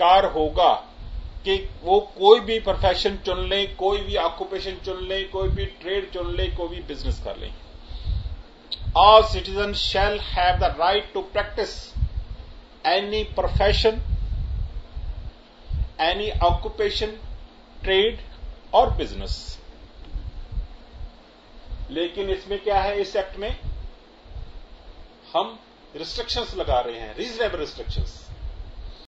अधिकार होगा कि वो कोई भी प्रोफेशन चुन ले, कोई भी ऑक्यूपेशन चुन ले, कोई भी ट्रेड चुन ले, कोई भी बिज़नेस कर ले। All citizen shall have the right to practise any profession any occupation trade और बिज़नेस लेकिन इसमें क्या है इस एक्ट में? हम रिस्ट्रिक्शंस लगा रहे हैं रीजनेबल रिस्ट्रिक्शंस